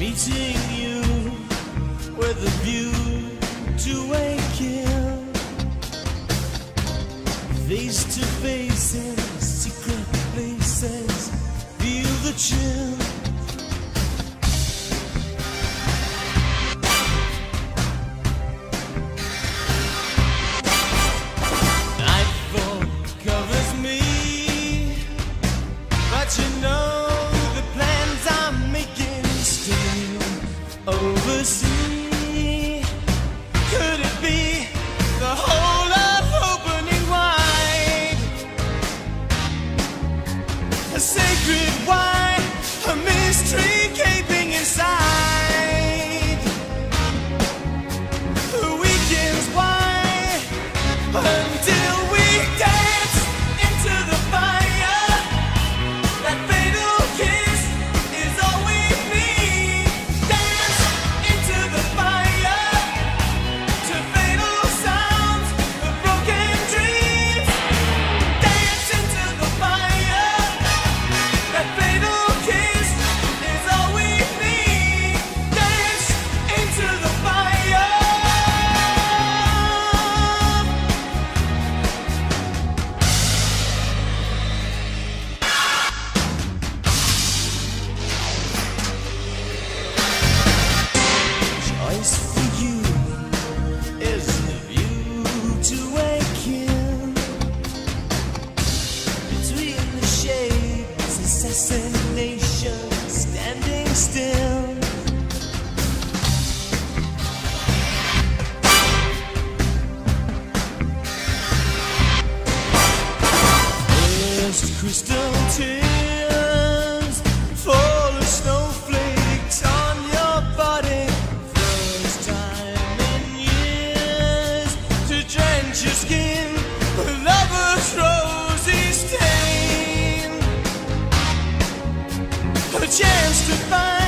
meeting you with a view to waking. Face to faces, secret places, feel the chill. sacred still. First crystal. chance to find.